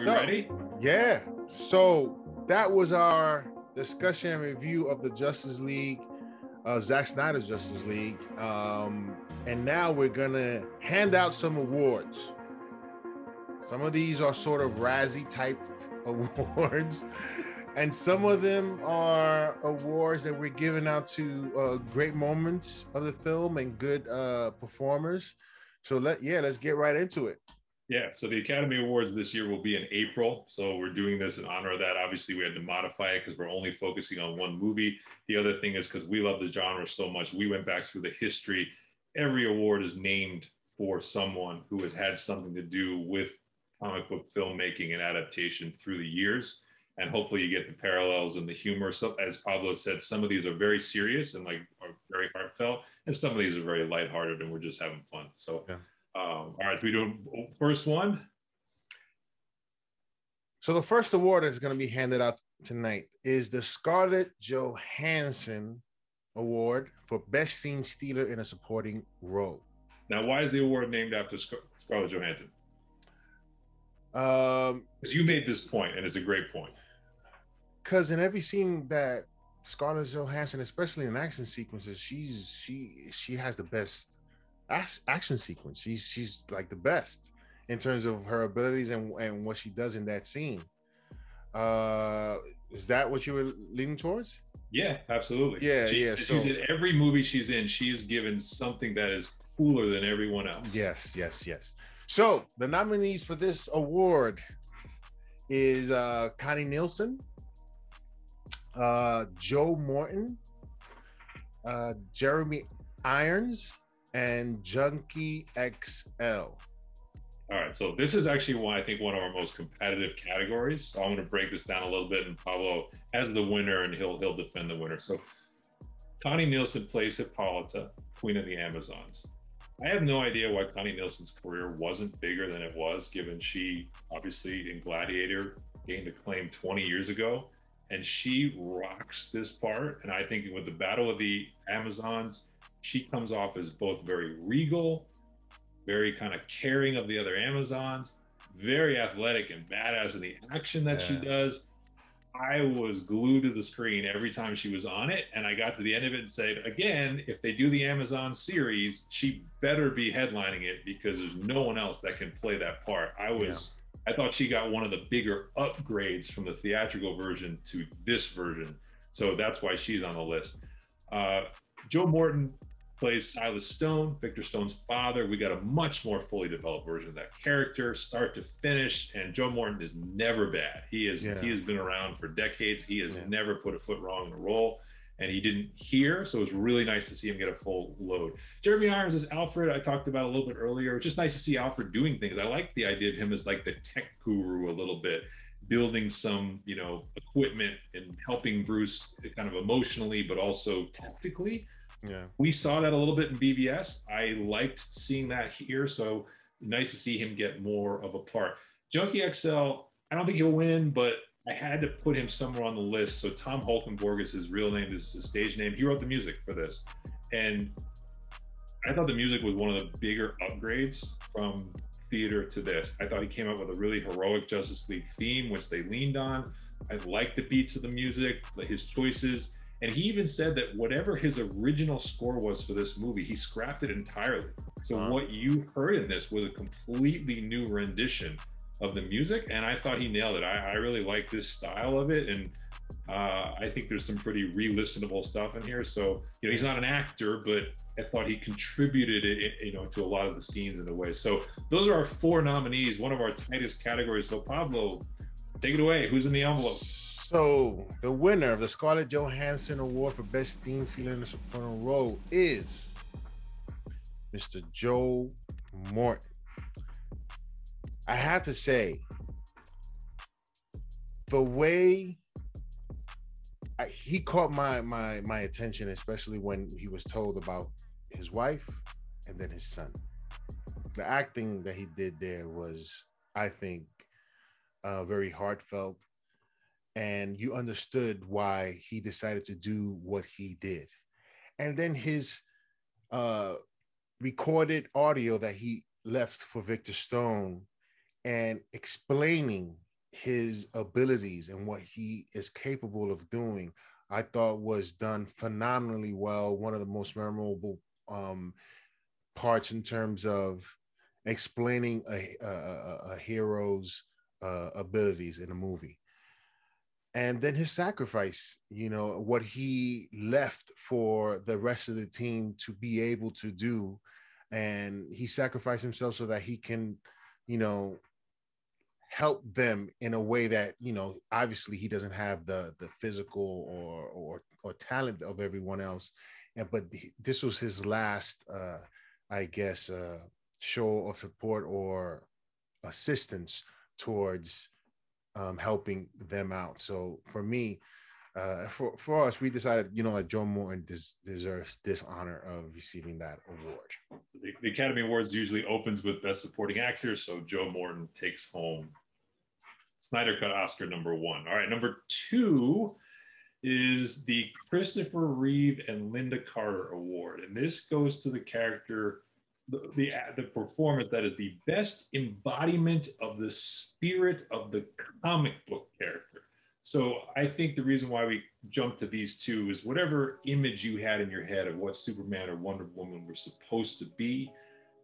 we ready? Yeah. So that was our discussion and review of the Justice League, uh, Zack Snyder's Justice League. Um, and now we're gonna hand out some awards. Some of these are sort of Razzie type awards, and some of them are awards that we're giving out to uh, great moments of the film and good uh, performers. So let yeah, let's get right into it. Yeah, so the Academy Awards this year will be in April. So we're doing this in honor of that. Obviously, we had to modify it because we're only focusing on one movie. The other thing is because we love the genre so much, we went back through the history. Every award is named for someone who has had something to do with comic book filmmaking and adaptation through the years. And hopefully, you get the parallels and the humor. So, as Pablo said, some of these are very serious and like are very heartfelt, and some of these are very lighthearted, and we're just having fun. So. Yeah um, all right, so we do first one. So the first award that's going to be handed out tonight is the Scarlett Johansson Award for Best Scene Stealer in a Supporting Role. Now, why is the award named after Scar- Scarlett Johansson? Um, because you made this point, and it's a great point. Because in every scene that Scarlett Johansson, especially in action sequences, she's she she has the best action sequence. She's she's like the best in terms of her abilities and and what she does in that scene. Uh, is that what you were leaning towards? Yeah, absolutely. Yeah, she, yeah. She's so, in every movie she's in, she is given something that is cooler than everyone else. Yes, yes, yes. So the nominees for this award is uh, Connie Nielsen, uh, Joe Morton, uh, Jeremy Irons, and Junkie XL. All right, so this is actually one I think one of our most competitive categories. So I'm going to break this down a little bit, and Pablo has the winner, and he'll he'll defend the winner. So Connie Nielsen plays Hippolyta, Queen of the Amazons. I have no idea why Connie Nielsen's career wasn't bigger than it was, given she obviously in Gladiator gained acclaim 20 years ago, and she rocks this part. And I think with the Battle of the Amazons, she comes off as both very regal, very kind of caring of the other Amazons, very athletic and badass in the action that yeah. she does. I was glued to the screen every time she was on it. And I got to the end of it and said, again, if they do the Amazon series, she better be headlining it because there's no one else that can play that part. I was, yeah. I thought she got one of the bigger upgrades from the theatrical version to this version. So that's why she's on the list. Uh, Joe Morton plays Silas Stone, Victor Stone's father. We got a much more fully developed version of that character, start to finish. And Joe Morton is never bad. He is yeah. he has been around for decades. He has yeah. never put a foot wrong in a role. And he didn't hear, so it was really nice to see him get a full load. Jeremy Irons is Alfred. I talked about a little bit earlier. It's just nice to see Alfred doing things. I like the idea of him as like the tech guru a little bit building some you know equipment and helping bruce kind of emotionally but also tactically yeah. We saw that a little bit in BvS. I liked seeing that here. So nice to see him get more of a part. Junkie XL, I don't think he'll win, but I had to put him somewhere on the list. So Tom Holkenborg is his real name, is his stage name. He wrote the music for this. And I thought the music was one of the bigger upgrades from theater to this. I thought he came up with a really heroic Justice League theme, which they leaned on. I liked the beats of the music, but his choices. And he even said that whatever his original score was for this movie, he scrapped it entirely. So huh. what you heard in this was a completely new rendition of the music, and I thought he nailed it. I, I really like this style of it, and uh, I think there's some pretty re-listenable stuff in here. So you know, he's not an actor, but I thought he contributed it, you know, to a lot of the scenes in a way. So those are our four nominees, one of our tightest categories. So Pablo, take it away. Who's in the envelope? So the winner of the Scarlett Johansson Award for Best Scene Stealer in a Supporting Role is Mr. Joe Morton. I have to say, the way I, he caught my my my attention, especially when he was told about his wife and then his son. The acting that he did there was, I think, uh, very heartfelt and you understood why he decided to do what he did. And then his uh, recorded audio that he left for Victor Stone and explaining his abilities and what he is capable of doing, I thought was done phenomenally well. One of the most memorable um, parts in terms of explaining a, a, a hero's uh, abilities in a movie. And then his sacrifice, you know, what he left for the rest of the team to be able to do. And he sacrificed himself so that he can, you know, help them in a way that you know obviously he doesn't have the the physical or or or talent of everyone else and but this was his last uh i guess uh show of support or assistance towards um helping them out so for me uh for for us we decided you know like joe morton des- deserves this honor of receiving that award the, the academy awards usually opens with best supporting actor so joe morton takes home Snyder Cut Oscar number one. All right, number two is the Christopher Reeve and Lynda Carter Award, and this goes to the character, the, the the performance that is the best embodiment of the spirit of the comic book character. So I think the reason why we jumped to these two is whatever image you had in your head of what Superman or Wonder Woman were supposed to be.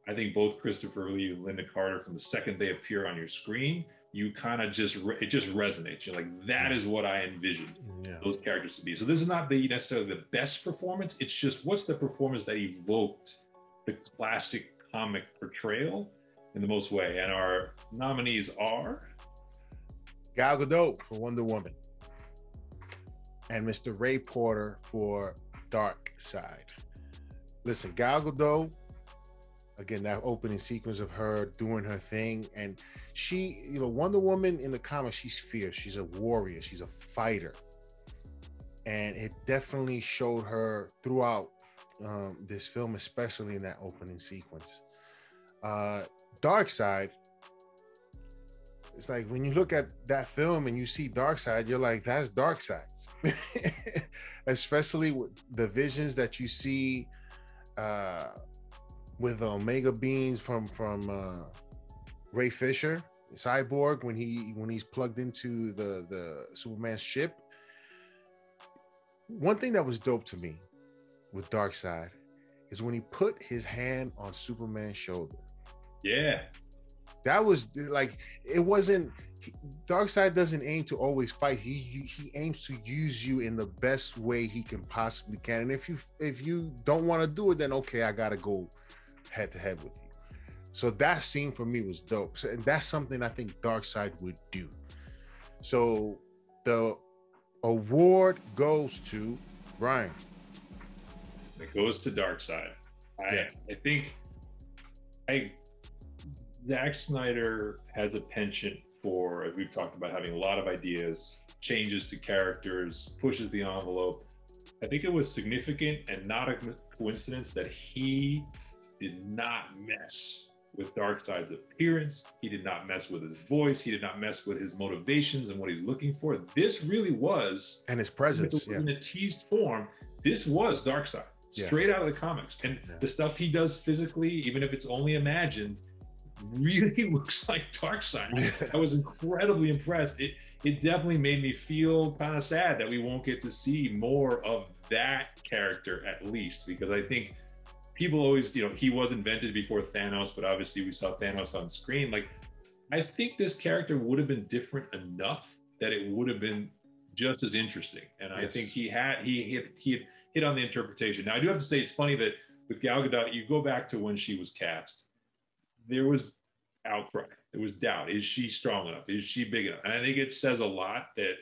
I think both Christopher Reeve and Lynda Carter, from the second they appear on your screen, you kind of just it just resonates. You're like, that is what I envisioned yeah. those characters to be. So this is not the necessarily the best performance. It's just what's the performance that evoked the classic comic portrayal in the most way. And our nominees are Gal Gadot for Wonder Woman, and Mr. Ray Porter for Darkseid. Listen, Gal Gadot again that opening sequence of her doing her thing and she you know wonder woman in the comics she's fierce she's a warrior she's a fighter and it definitely showed her throughout um, this film especially in that opening sequence uh Darkseid it's like when you look at that film and you see Darkseid you're like that's Darkseid especially with the visions that you see uh with omega Beams from from uh, Ray Fisher, Cyborg, when he when he's plugged into the the Superman ship. One thing that was dope to me with Darkseid is when he put his hand on Superman's shoulder. Yeah. That was like it wasn't Darkseid doesn't aim to always fight. He, he aims to use you in the best way he can possibly can. And if you if you don't want to do it, then okay, I gotta go head to head with you. So that scene for me was dope. So, and that's something I think Darkseid would do. So the award goes to Brian. It goes to Darkseid. I yeah. I think I Zack Snyder has a penchant for, as we've talked about, having a lot of ideas, changes to characters, pushes the envelope. I think it was significant and not a coincidence that he did not mess with Darkseid's appearance. He did not mess with his voice. He did not mess with his motivations and what he's looking for. This really was, and his presence in a teased form. This was Darkseid, straight yeah. out of the comics, and yeah. the stuff he does physically, even if it's only imagined, really looks like Darkseid. Yeah. I was incredibly impressed. It it definitely made me feel kind of sad that we won't get to see more of that character at least, because I think people always, you know, he was invented before Thanos, but obviously we saw Thanos on screen. Like, I think this character would have been different enough that it would have been just as interesting. And I think he had he hit he had hit on the interpretation. Now I do have to say it's funny that with Gal Gadot, you go back to when she was cast, there was outcry, there was doubt. Is she strong enough? Is she big enough? And I think it says a lot that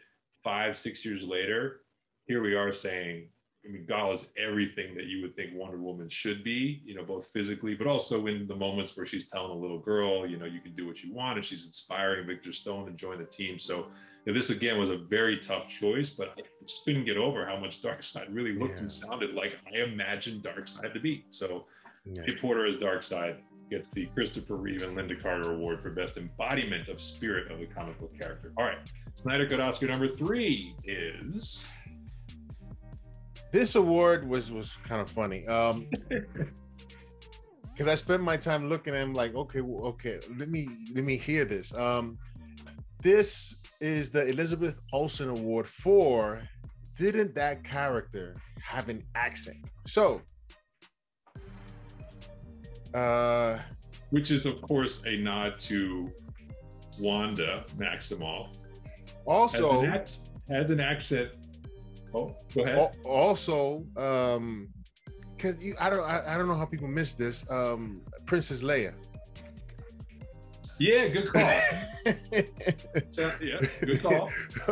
five, six years later, here we are saying I mean, Gal is everything that you would think Wonder Woman should be, you know, both physically, but also in the moments where she's telling a little girl, you know, you can do what you want, and she's inspiring Victor Stone to join the team. So, know, this again was a very tough choice, but I just couldn't get over how much Darkseid really looked yeah. and sounded like I imagined Darkseid to be. So, yeah. Porter as Darkseid gets the Christopher Reeve and Lynda Carter Award for Best Embodiment of Spirit of the comic book character. All right, Snyder Cut Oscar number three is this award was was kind of funny. Um because I spent my time looking at him like, okay, well, okay, let me let me hear this. Um this is the Elizabeth Olsen Award for didn't that character have an accent? So, uh, which is of course a nod to Wanda Maximoff. Also, has an, has an accent. Oh, go ahead. Also, um, cause you, I don't, I, I don't know how people miss this. Um, Princess Leia. Yeah, good call. so, yeah, good call.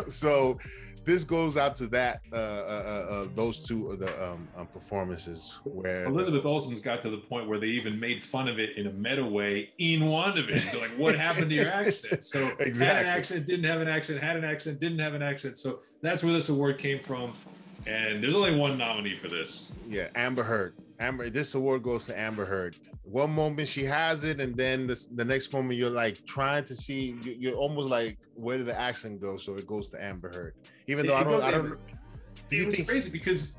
so this goes out to that uh, uh, uh, those two of the um, um, performances where Elizabeth Olsen's got to the point where they even made fun of it in a meta way in WandaVision. They're like, "What happened to your accent?" So exactly. had an accent, didn't have an accent, had an accent, didn't have an accent. So that's where this award came from. And there's only one nominee for this. Yeah, Amber Heard. Amber. This award goes to Amber Heard. One moment she has it, and then the, the next moment you're like trying to see. You're almost like, where did the accent go? So it goes to Amber Heard. Even though it, I don't, I don't. Do it was think... crazy because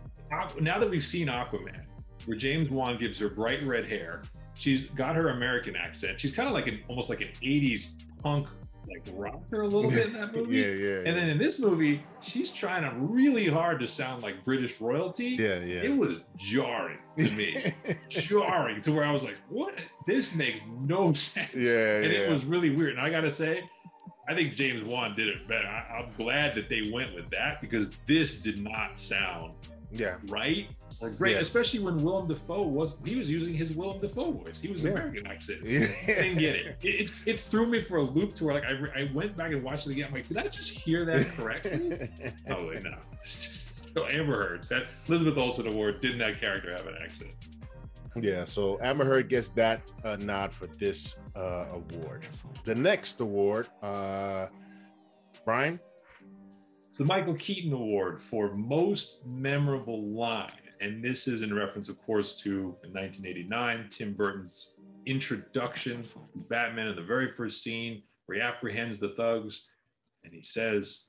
now that we've seen Aquaman, where James Wan gives her bright red hair, she's got her American accent. She's kind of like an almost like an '80s punk like rocker a little bit in that movie. yeah, yeah. And then in this movie, she's trying to really hard to sound like British royalty. Yeah, yeah. It was jarring to me, jarring to where I was like, "What? This makes no sense." Yeah, and yeah. it was really weird. And I gotta say, I think James Wan did it better. I, I'm glad that they went with that because this did not sound yeah right or great, yeah. especially when Willem Dafoe was he was using his Willem Dafoe voice. He was yeah. American accent. Yeah. I didn't get it. it. it. It threw me for a loop to where like I, I went back and watched it again. I'm like, did I just hear that correctly? oh wait, no. so Amber Heard, that Elizabeth Olsen award, didn't that character have an accent? Yeah, so Amber Heard gets that uh, nod for this uh, award. The next award, uh, Brian. It's the Michael Keaton Award for Most Memorable Line. And this is in reference, of course, to 1989, Tim Burton's introduction to Batman in the very first scene where he apprehends the thugs and he says,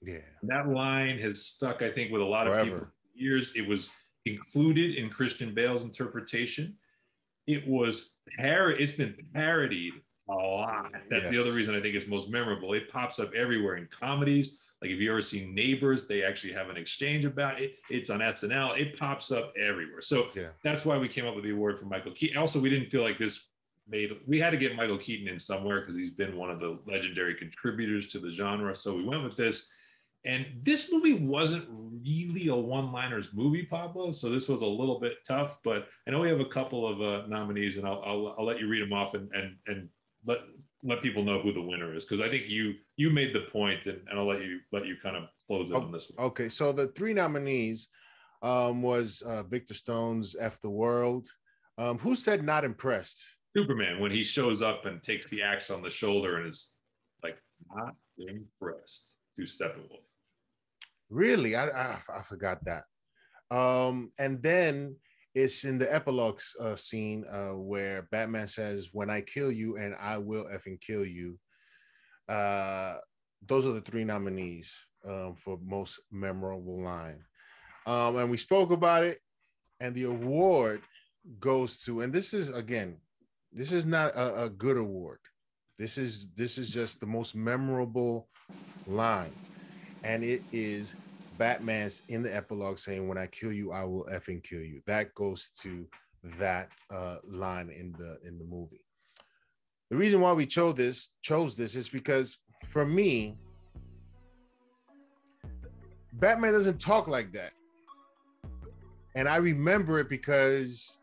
Yeah. that line has stuck, I think, with a lot Forever. of people for years. It was included in Christian Bale's interpretation. It was par- it's been parodied a lot. That's yes. the other reason I think it's most memorable. It pops up everywhere in comedies. Like if you ever seen Neighbors, they actually have an exchange about it. It's on SNL. It pops up everywhere. So yeah. that's why we came up with the award for Michael Keaton. Also, we didn't feel like this made we had to get Michael Keaton in somewhere because he's been one of the legendary contributors to the genre. So we went with this. And this movie wasn't really a one-liners movie, Pablo. So this was a little bit tough. But I know we have a couple of uh, nominees, and I'll, I'll, I'll let you read them off and and and let let people know who the winner is because I think you you made the point, and, and I'll let you let you kind of close it oh, on this one. Okay, so the three nominees um, was uh, Victor Stone's "F the World." Um, who said not impressed? Superman when he shows up and takes the axe on the shoulder and is like not impressed. To Steppenwolf. Really, I, I, I forgot that. Um, and then it's in the epilogue uh, scene uh, where Batman says, "When I kill you, and I will effing kill you." Uh, those are the three nominees um, for most memorable line, um, and we spoke about it. And the award goes to, and this is again, this is not a, a good award. This is this is just the most memorable line, and it is Batman's in the epilogue saying, "When I kill you, I will effing kill you." That goes to that uh, line in the in the movie. The reason why we chose this chose this is because for me, Batman doesn't talk like that, and I remember it because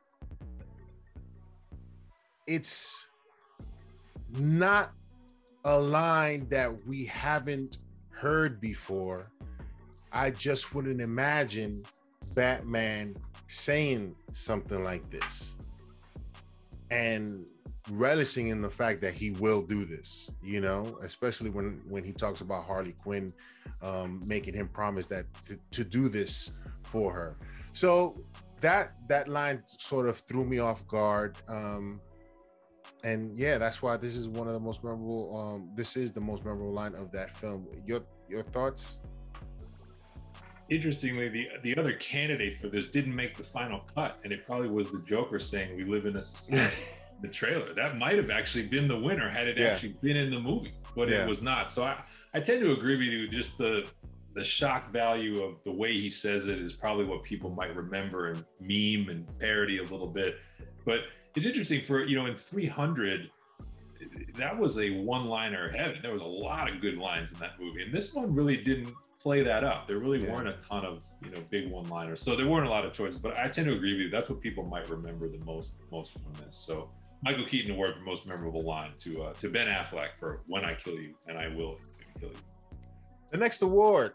it's not a line that we haven't heard before I just wouldn't imagine Batman saying something like this and relishing in the fact that he will do this you know especially when when he talks about harley quinn um, making him promise that to, to do this for her. So that that line sort of threw me off guard um, and yeah that's why this is one of the most memorable um, this is the most memorable line of that film. Your your thoughts interestingly, the the other candidate for this didn't make the final cut, and it probably was the Joker saying, "We live in a society." the trailer. That might have actually been the winner had it Yeah. actually been in the movie, but Yeah. it was not. So I, I tend to agree with you. Just the the shock value of the way he says it is probably what people might remember and meme and parody a little bit. But it's interesting for you know in 300 that was a one-liner heaven. There was a lot of good lines in that movie, and this one really didn't play that up. There really Yeah. weren't a ton of you know big one-liners, so there weren't a lot of choices. But I tend to agree with you. That's what people might remember the most most from this. So Michael Keaton award for most memorable line to uh, to Ben Affleck for "When I Kill You and I Will Kill You." The next award,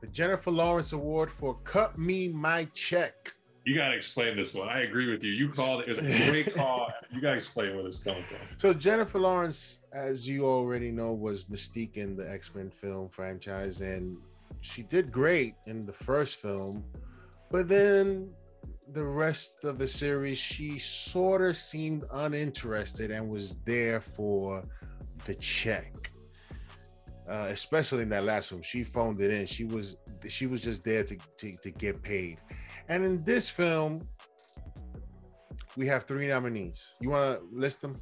the Jennifer Lawrence Award for Cut Me My Check. You got to explain this one. I agree with you. You called it. It was a great call. You got to explain where this is coming from. So Jennifer Lawrence, as you already know, was Mystique in the X-Men film franchise, and she did great in the first film, but then the rest of the series, she sort of seemed uninterested and was there for the check. Uh, especially in that last film, she phoned it in. She was she was just there to, to to get paid. And in this film, we have three nominees. You want to list them?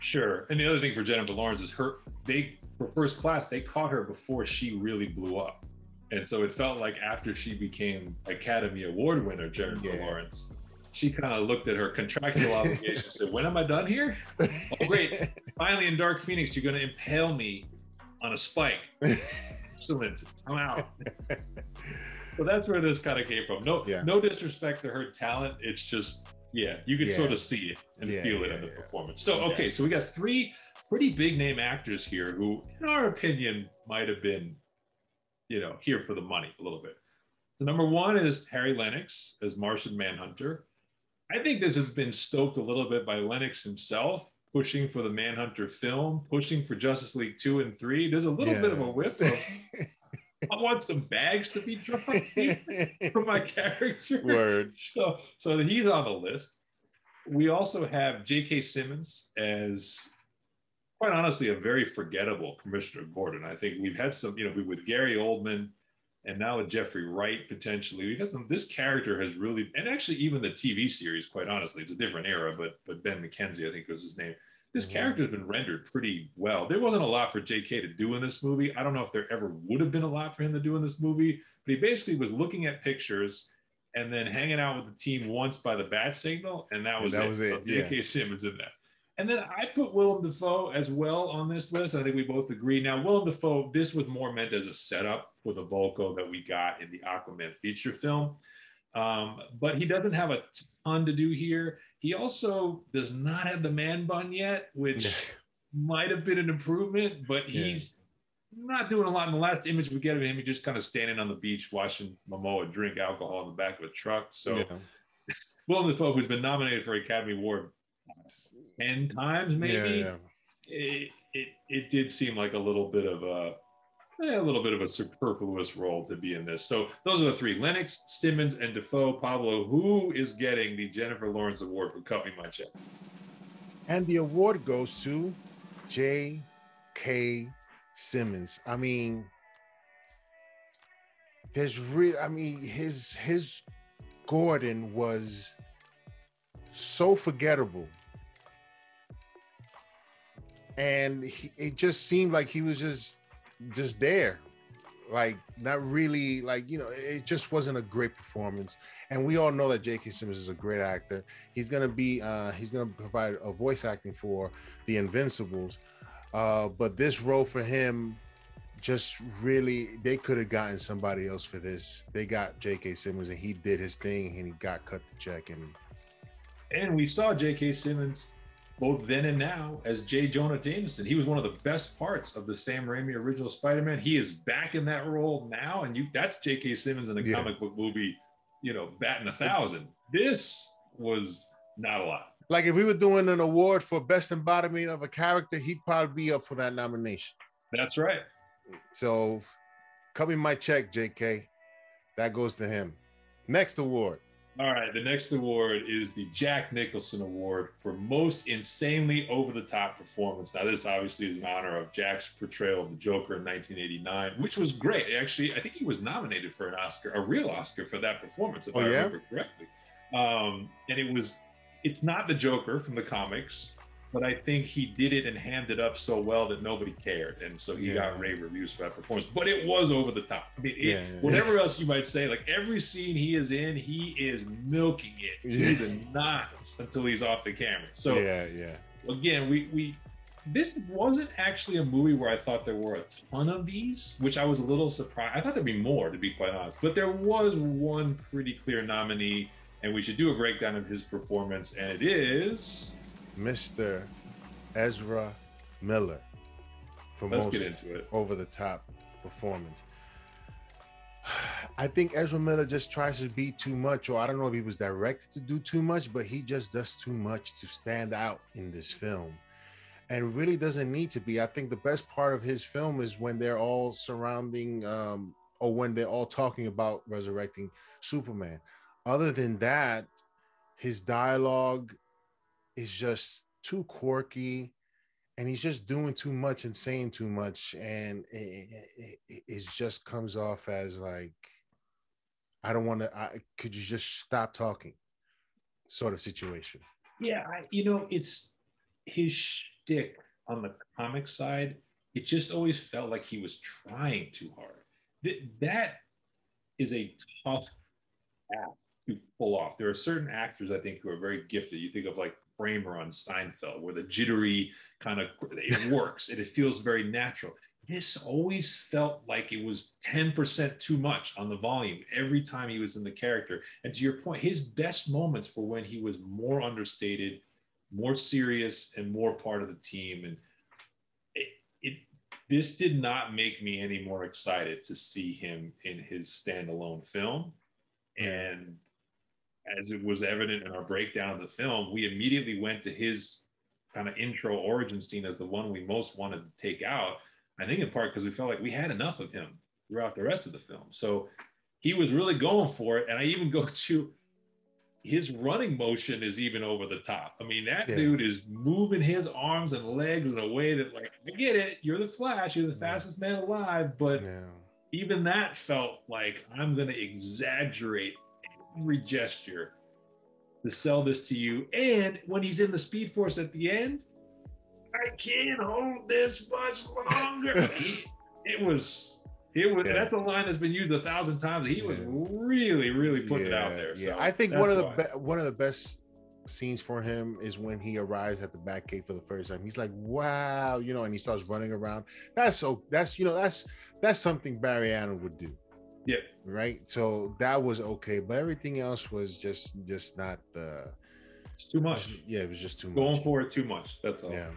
Sure. And the other thing for Jennifer Lawrence is her they for first class they caught her before she really blew up, and so it felt like after she became Academy Award winner Jennifer Yeah. Lawrence, she kind of looked at her contractual obligations and said, "When am I done here? Oh great! Finally in Dark Phoenix, you're going to impale me on a spike. Excellent. I'm out." So that's where this kind of came from. No, Yeah. no disrespect to her talent. It's just, yeah, you can Yeah. sort of see it and Yeah, feel it in the performance. So, okay, so we got three pretty big name actors here who, in our opinion, might have been, you know, here for the money a little bit. So, number one is Harry Lennix as Martian Manhunter. I think this has been stoked a little bit by Lennix himself, pushing for the Manhunter film, pushing for Justice League 2 and 3. There's a little bit of a whiff of, I want some bags to be dropped here for my character. Word. So, so he's on the list. We also have J.K. Simmons as, quite honestly, a very forgettable Commissioner Gordon. I think we've had some, you know, we with Gary Oldman, and now with Jeffrey Wright potentially. We've had some. This character has really, and actually even the TV series, quite honestly, it's a different era. But but Ben McKenzie, I think was his name. This Mhm. character has been rendered pretty well. There wasn't a lot for J.K. to do in this movie. I don't know if there ever would have been a lot for him to do in this movie, but he basically was looking at pictures and then hanging out with the team once by the bat signal, and that And was that it. was So it, yeah. J.K. Simmons in that. And then I put Willem Dafoe as well on this list. I think we both agree. Now, Willem Dafoe, this was more meant as a setup for the Vulko that we got in the Aquaman feature film. Um, but he doesn't have a ton to do here. He also does not have the man bun yet, which might have been an improvement, but Yeah. he's not doing a lot. In the last image we get of him, he's just kind of standing on the beach watching Momoa drink alcohol in the back of a truck. So Yeah. Willem Dafoe, who's been nominated for Academy Award ten times, maybe Yeah, It, it it did seem like a little bit of a eh, a little bit of a superfluous role to be in this. So those are the three: Lennix, Simmons, and Dafoe. Pablo, who is getting the Jennifer Lawrence Award for Cut Me My Check? And the award goes to J.K. Simmons. I mean, there's real. I mean, his his Gordon was so forgettable, and he, it just seemed like he was just just there, like not really like you know. It just wasn't a great performance. And we all know that J.K. Simmons is a great actor. He's gonna be uh, he's gonna provide a voice acting for the Invincibles, uh, but this role for him just really they could have gotten somebody else for this. They got J.K. Simmons and he did his thing and he got cut the check and And we saw J.K. Simmons both then and now as J. Jonah Jameson. He was one of the best parts of the Sam Raimi original Spider-Man. He is back in that role now, and you that's J.K. Simmons in a Yeah. comic book movie, you know, batting a thousand. This was not a lot. like if we were doing an award for best embodiment of a character, he'd probably be up for that nomination. That's right. So, cut me my check, J.K. That goes to him. Next award. All right, the next award is the Jack Nicholson Award for most insanely over the top performance. Now, this obviously is in honor of Jack's portrayal of the Joker in 1989, which was great. Actually, I think he was nominated for an Oscar, a real Oscar for that performance, if Oh, I yeah? remember correctly. Um, and it was it's not the Joker from the comics, but I think he did it and hammed it up so well that nobody cared, and so he yeah. got rave reviews for that performance. But it was over the top. I mean, it, yeah, yeah, whatever else you might say, like every scene he is in, he is milking it to the knots until he's off the camera. So yeah, yeah. Again, we we this wasn't actually a movie where I thought there were a ton of these, which I was a little surprised. I thought there'd be more, to be quite honest. But there was one pretty clear nominee, and we should do a breakdown of his performance, and it is Mr. Ezra Miller for Let's most get into it. over the top performance. I think Ezra Miller just tries to be too much, or I don't know if he was directed to do too much, but he just does too much to stand out in this film and really doesn't need to be. I think the best part of his film is when they're all surrounding um, or when they're all talking about resurrecting Superman. Other than that, his dialogue is just too quirky and he's just doing too much and saying too much and it, it, it just comes off as like i don't want to I, could you just stop talking? Sort of situation. Yeah I, you know it's his shtick on the comic side, it just always felt like he was trying too hard. Th- that is a tough act to pull off. There are certain actors I think who are very gifted. You think of like Kramer on Seinfeld, where the jittery kind of it works and it feels very natural. This always felt like it was 10% too much on the volume every time he was in the character. And to your point, his best moments were when he was more understated, more serious and more part of the team. And it, it this did not make me any more excited to see him in his standalone film. And as it was evident in our breakdown of the film, we immediately went to his kind of intro origin scene as the one we most wanted to take out. I think in part because we felt like we had enough of him throughout the rest of the film. So he was really going for it. And I even go to his running motion is even over the top. I mean, that yeah. dude is moving his arms and legs in a way that, like, I get it. You're the Flash. You're the fastest man alive. But yeah. even that felt like I'm going to exaggerate every gesture to sell this to you. And when he's in the Speed Force at the end, I can't hold this much longer. he, it was it was yeah. that's a line that's been used a thousand times. He yeah. was really, really putting yeah. it out there. So yeah, I think one of the be- one of the best scenes for him is when he arrives at the back Batcave for the first time. He's like, "Wow," you know, and he starts running around. That's so. That's you know, that's that's something Barry Allen would do. Yeah. Right. So that was okay, but everything else was just just not the. It's too much. Yeah, it was just too much. Going for it too much. That's all. Yeah.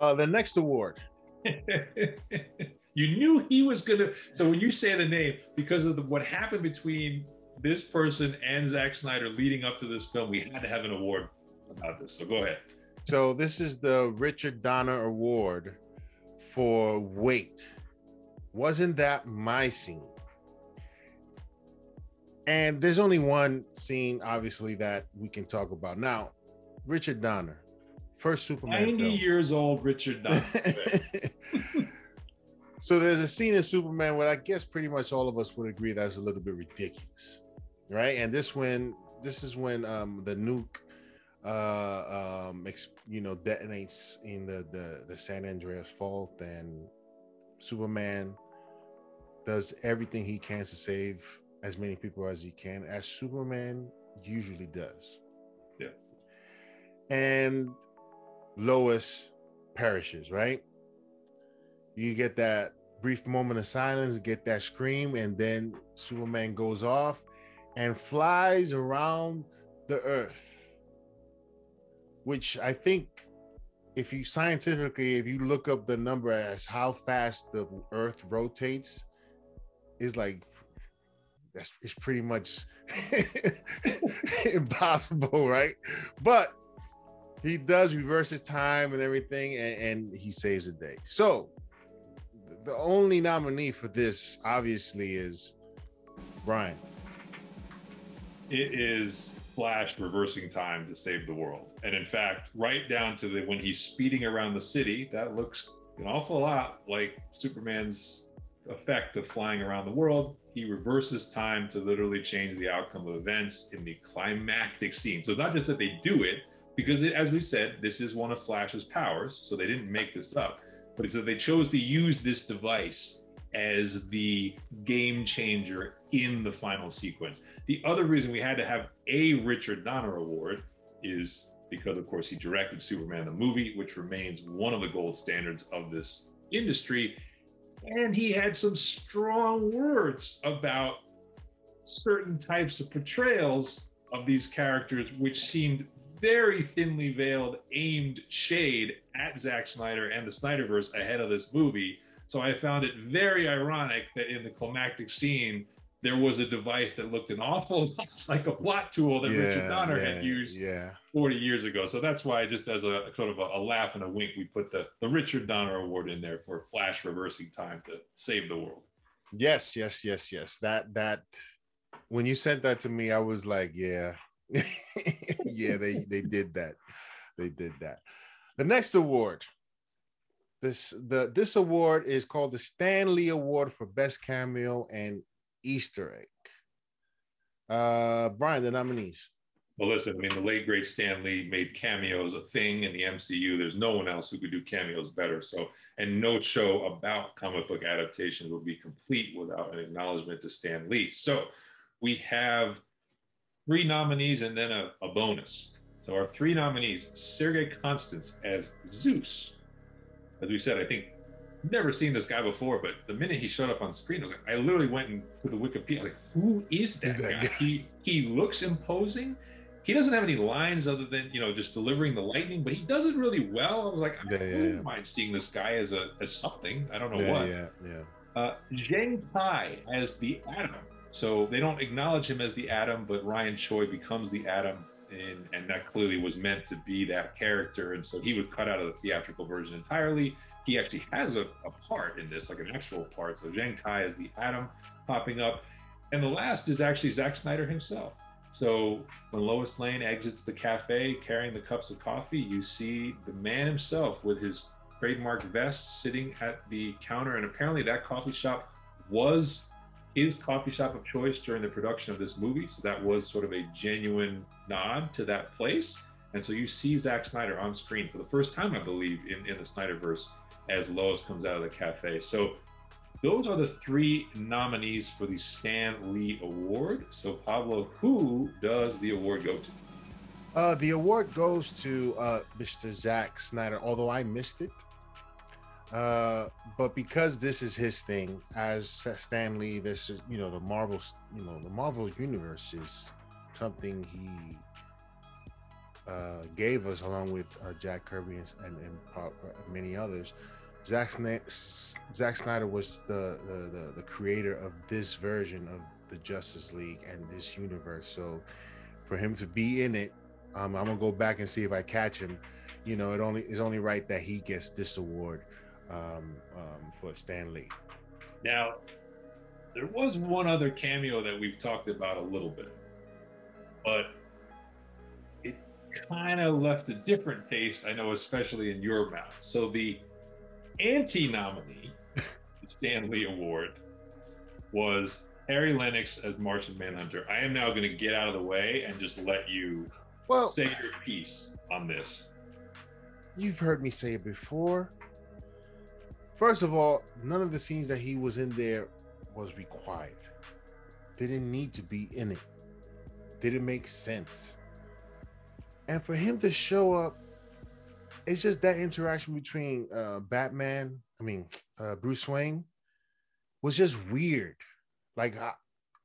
Uh, the next award. You knew he was gonna. So when you say the name, because of the, what happened between this person and Zack Snyder leading up to this film, we had to have an award about this. So go ahead. So this is the Richard Donner Award for Wait. Wasn't that my scene? And there's only one scene, obviously, that we can talk about. Now, Richard Donner, first Superman 90 film. years old Richard Donner. So there's a scene in Superman where I guess pretty much all of us would agree that's a little bit ridiculous, right? And this when this is when um, the nuke, uh, um, you know, detonates in the, the the San Andreas fault, and Superman does everything he can to save as many people as he can, as Superman usually does. Yeah. And Lois perishes, right? you get that brief moment of silence, get that scream, and then Superman goes off and flies around the earth. Which I think, if you scientifically, if you look up the number as how fast the earth rotates, is like that's it's pretty much impossible, right? But he does reverse his time and everything, and, and he saves the day. So the only nominee for this obviously is Brian. It is Flash reversing time to save the world. And in fact, right down to the when he's speeding around the city, that looks an awful lot like Superman's effect of flying around the world. he reverses time to literally change the outcome of events in the climactic scene. So not just that they do it, because it, as we said, this is one of Flash's powers, so they didn't make this up, but it's that they chose to use this device as the game changer in the final sequence. The other reason we had to have a Richard Donner Award is because, of course, he directed Superman the movie, which remains one of the gold standards of this industry. And he had some strong words about certain types of portrayals of these characters, which seemed very thinly veiled, aimed shade at Zack Snyder and the Snyderverse ahead of this movie. So I found it very ironic that in the climactic scene, there was a device that looked an awful lot like a plot tool that Yeah, Richard Donner yeah, had used Yeah. 40 years ago. So that's why, just as a sort of a, a laugh and a wink, we put the, the Richard Donner Award in there for Flash reversing time to save the world. Yes, yes, yes, yes. That that when you sent that to me, I was like, yeah. yeah, they they did that. They did that. The next award. This the this award is called the Stan Lee Award for Best Cameo and Easter egg. Uh Brian, the nominees. Well, listen, I mean, the late great Stan Lee made cameos a thing in the MCU. There's no one else who could do cameos better. So, and no show about comic book adaptations would be complete without an acknowledgement to Stan Lee. So, we have three nominees and then a, a bonus. So, our three nominees Sergi Constance as Zeus. As we said, I think never seen this guy before, but the minute he showed up on screen, I was like, I literally went into the Wikipedia. Like, who is that, Is that guy? guy? He he looks imposing. He doesn't have any lines other than you know just delivering the lightning, but he does it really well. I was like, I Yeah, yeah, wouldn't yeah. mind seeing this guy as a as something. I don't know yeah, what. yeah, yeah. Uh, Zheng Kai as the Atom. So they don't acknowledge him as the Atom, but Ryan Choi becomes the Atom, and, and that clearly was meant to be that character. And so he was cut out of the theatrical version entirely. He actually has a, a part in this, like an actual part. So Zheng Kai is the Atom popping up. And the last is actually Zack Snyder himself. So when Lois Lane exits the cafe carrying the cups of coffee, you see the man himself with his trademark vest sitting at the counter. And apparently, that coffee shop was his coffee shop of choice during the production of this movie. So that was sort of a genuine nod to that place. And so you see Zack Snyder on screen for the first time, I believe, in, in the Snyderverse as Lois comes out of the cafe. So those are the three nominees for the Stan Lee Award. So, Pablo, who does the award go to? Uh, the award goes to uh, Mr. Zack Snyder, although I missed it. Uh, but because this is his thing, as Stan Lee, this is you know the Marvel, you know the Marvel universe is something he uh, gave us along with uh, Jack Kirby and, and, and many others. Zack, Sna- Zack Snyder was the, the the the creator of this version of the Justice League and this universe. So for him to be in it um, I'm gonna go back and see if I catch him. You know, it only is only right that he gets this award um, um, for Stan Lee. Now, there was one other cameo that we've talked about a little bit, but it kind of left a different taste, I know, especially in your mouth. So the anti nominee, the Stan Lee Award, was Harry Lennix as Martian Manhunter. I am now going to get out of the way and just let you Well, say your piece on this. you've heard me say it before. First of all, none of the scenes that he was in there was required. They didn't need to be in it. Didn't make sense. And for him to show up, it's just that interaction between uh, Batman, I mean uh, Bruce Wayne, was just weird. Like I,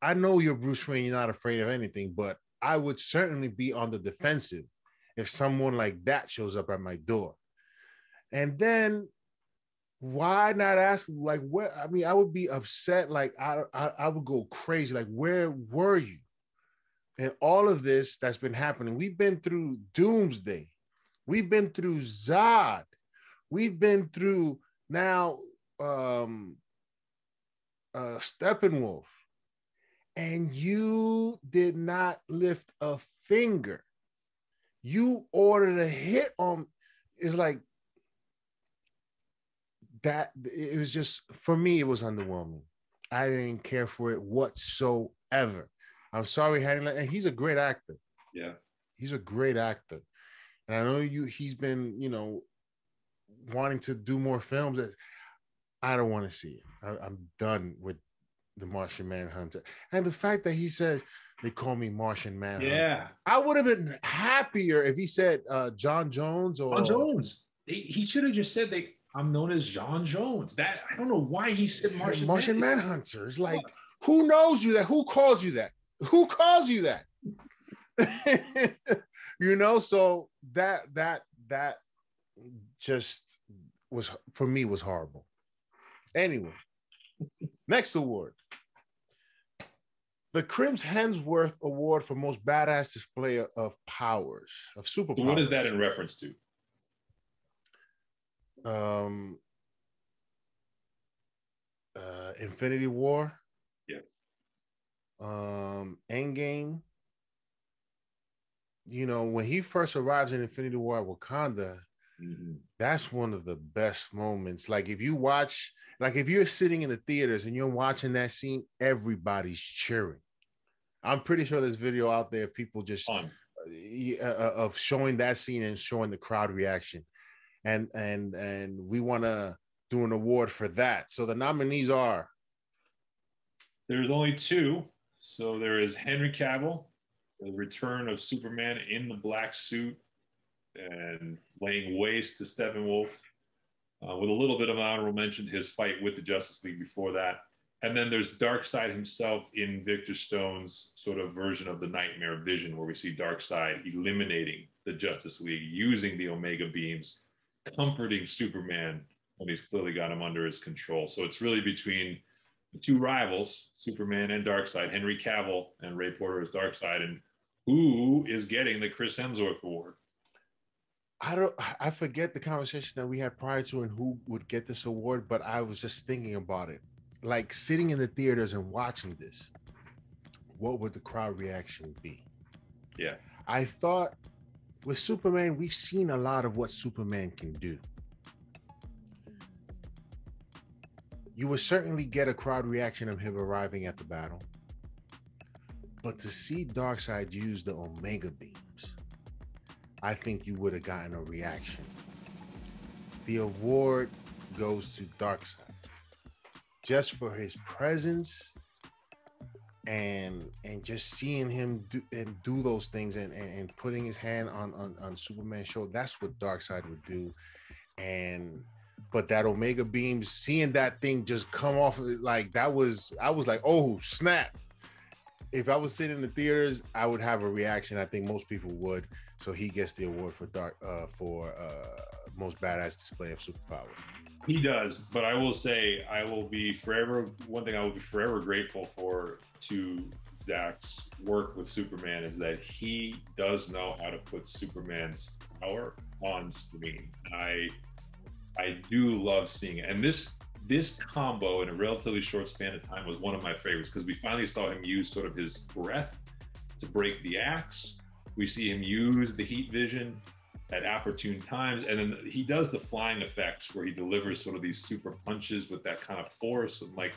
I know you're Bruce Wayne, you're not afraid of anything, but I would certainly be on the defensive if someone like that shows up at my door. And then why not ask like where I mean I would be upset like I, I I would go crazy like where were you? And all of this that's been happening. We've been through Doomsday. We've been through Zod. We've been through now um uh Steppenwolf. And you did not lift a finger you ordered a hit on it's like that it was just for me it was underwhelming I didn't care for it whatsoever. I'm sorry, Hattie, and he's a great actor. Yeah, he's a great actor, and I know you. He's been, you know, wanting to do more films. That I don't want to see it. I, I'm done with the Martian Manhunter, and the fact that he says they call me Martian Manhunter. Yeah, I would have been happier if he said uh, John Jones or John Jones. He, he should have just said they. I'm known as J'onn J'onzz. That I don't know why he said Martian Martian Manhunter. It's like who knows you that? Who calls you that? Who calls you that? you know, so that that that just was for me was horrible. Anyway, next award. The Chris Hemsworth Award for Most Badass Display of Powers, of super. So what is that in reference to? Um, uh, Infinity War. Yeah. Um, Endgame. You know, when he first arrives in Infinity War at Wakanda, mm-hmm. that's one of the best moments. Like if you watch, like if you're sitting in the theaters and you're watching that scene, everybody's cheering. I'm pretty sure there's video out there of people just uh, uh, of showing that scene and showing the crowd reaction, and and and we want to do an award for that. So the nominees are. There's only two. So there is Henry Cavill, the return of Superman in the black suit and laying waste to Steppenwolf, uh, with a little bit of honorable mention his fight with the Justice League before that. And then there's Darkseid himself in Victor Stone's sort of version of the Nightmare Vision, where we see Darkseid eliminating the Justice League using the Omega beams, comforting Superman when he's clearly got him under his control. So it's really between the two rivals, Superman and Darkseid, Henry Cavill and Ray Porter as Darkseid, and who is getting the Chris Hemsworth Award? I don't I forget the conversation that we had prior to and who would get this award, but I was just thinking about it like sitting in the theaters and watching this, what would the crowd reaction be? Yeah. I thought with Superman, we've seen a lot of what Superman can do. You would certainly get a crowd reaction of him arriving at the battle. But to see Darkseid use the Omega beams, I think you would have gotten a reaction. The award goes to Darkseid just for his presence and and just seeing him do and do those things and, and, and putting his hand on, on on Superman's show, that's what Darkseid would do. And but that Omega beams, seeing that thing just come off of it, like that was I was like, oh snap. If I was sitting in the theaters, I would have a reaction. I think most people would. So he gets the award for dark uh, for uh, most badass display of superpower. He does, but I will say I will be forever. One thing I will be forever grateful for to Zach's work with Superman is that he does know how to put Superman's power on screen. I I do love seeing it, and this this combo in a relatively short span of time was one of my favorites because we finally saw him use sort of his breath to break the axe. We see him use the heat vision at opportune times. And then he does the flying effects where he delivers sort of these super punches with that kind of force. And like,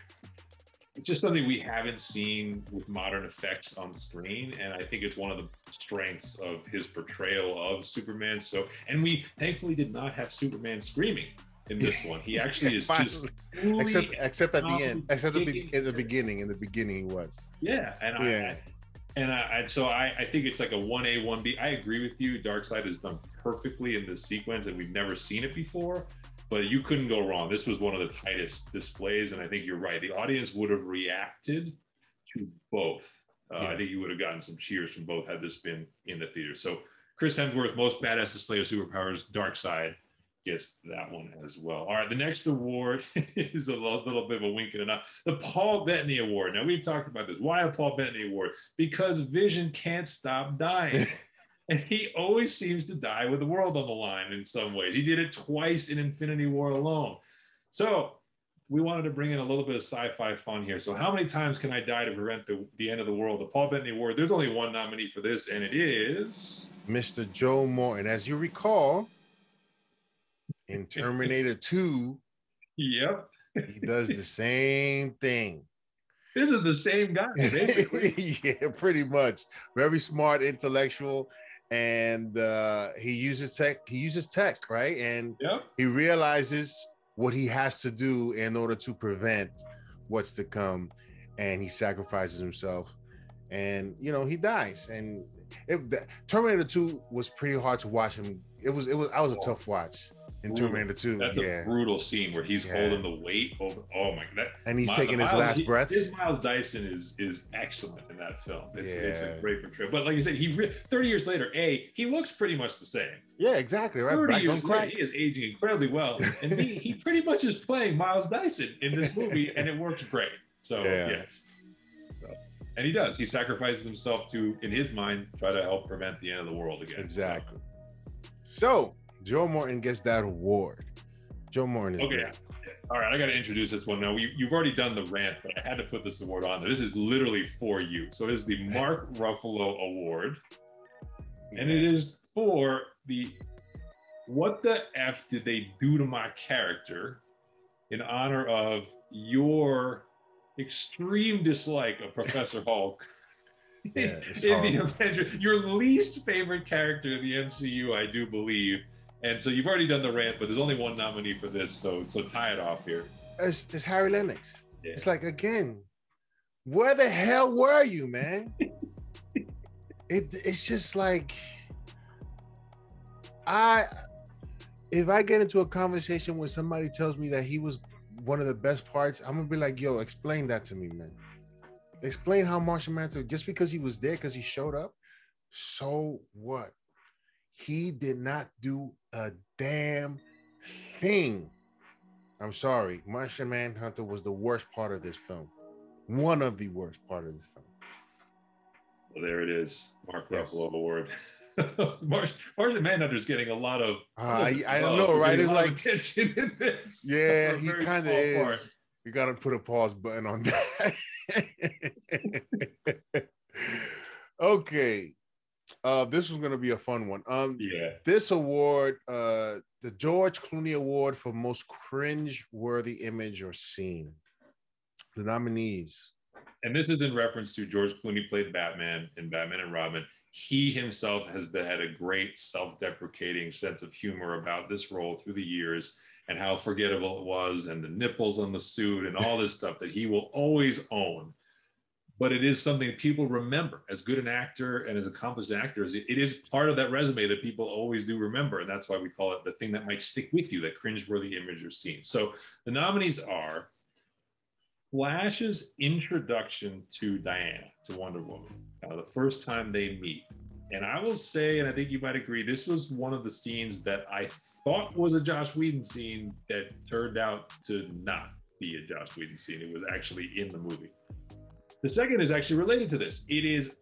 it's just something we haven't seen with modern effects on screen. And I think it's one of the strengths of his portrayal of Superman. So, and we thankfully did not have Superman screaming in this one. He actually is just except except at the end, except at the, in the beginning. In the beginning, he was. Yeah, and yeah. I, and I, I so I, I think it's like a one A one B. I agree with you. Darkseid is done perfectly in this sequence, and we've never seen it before. But you couldn't go wrong. This was one of the tightest displays, and I think you're right. The audience would have reacted to both. Uh, yeah. I think you would have gotten some cheers from both had this been in the theater. So Chris Hemsworth, most badass display of superpowers, Darkseid gets that one as well. All right, the next award is a little, bit of a wink and a nod. The Paul Bettany Award. Now we've talked about this. Why a Paul Bettany Award? Because Vision can't stop dying. and he always seems to die with the world on the line in some ways. He did it twice in Infinity War alone. So we wanted to bring in a little bit of sci-fi fun here. So how many times can I die to prevent the, the end of the world? The Paul Bettany Award. There's only one nominee for this, and it is Mr. Joe Morton. As you recall, in Terminator 2. Yep. he does the same thing. this is the same guy, basically. yeah, pretty much. Very smart, intellectual, and uh, he uses tech. He uses tech, right? And yep. he realizes what he has to do in order to prevent what's to come, and he sacrifices himself, and you know he dies. And it, the, Terminator Two was pretty hard to watch him. It was. It was. I was a tough watch in brutal. Terminator 2. That's yeah. a brutal scene where he's yeah. holding the weight over. Oh my god! And he's taking his Miles, last breath. His Miles Dyson is is excellent in that film. It's, yeah. it's a great portrayal. But like you said, he re- 30 years later, a he looks pretty much the same. Yeah, exactly. Right. 30 years later, he is aging incredibly well, and he he pretty much is playing Miles Dyson in this movie, and it works great. So yeah. yes. So and he does. He sacrifices himself to, in his mind, try to help prevent the end of the world again. Exactly. So Joe Morton gets that award. Joe Morton. okay. Great. All right, I got to introduce this one now. You, you've already done the rant, but I had to put this award on there. This is literally for you. So it is the Mark Ruffalo Award, yeah. and it is for the "What the f did they do to my character?" in honor of your extreme dislike of Professor Hulk. Yeah, in, in the Avengers, your least favorite character in the MCU, I do believe. And so you've already done the rant, but there's only one nominee for this, so so tie it off here. It's, it's Harry Lennix. Yeah. It's like again, where the hell were you, man? it it's just like I if I get into a conversation where somebody tells me that he was one of the best parts, I'm gonna be like, yo, explain that to me, man. Explain how Martian Manhunter, just because he was there, because he showed up, so what? He did not do a damn thing. I'm sorry. Martian Manhunter was the worst part of this film. One of the worst part of this film. So there it is. Mark yes. Ruffalo Award. Martian, Martian Manhunter is getting a lot of. Uh, I, I don't know, right? It's like attention in this. Yeah, he kind of is. Part. You got to put a pause button on that. okay, uh, this was gonna be a fun one. Um, yeah. This award, uh, the George Clooney Award for most cringe-worthy image or scene. The nominees. And this is in reference to George Clooney played Batman in Batman and Robin. He himself has been, had a great self-deprecating sense of humor about this role through the years and how forgettable it was, and the nipples on the suit and all this stuff that he will always own but it is something people remember as good an actor and as accomplished actors. It, it is part of that resume that people always do remember. And that's why we call it the thing that might stick with you, that cringeworthy image or scene. So the nominees are Flash's introduction to Diana, to Wonder Woman, uh, the first time they meet. And I will say, and I think you might agree, this was one of the scenes that I thought was a Joss Whedon scene that turned out to not be a Joss Whedon scene. It was actually in the movie. The second is actually related to this. It is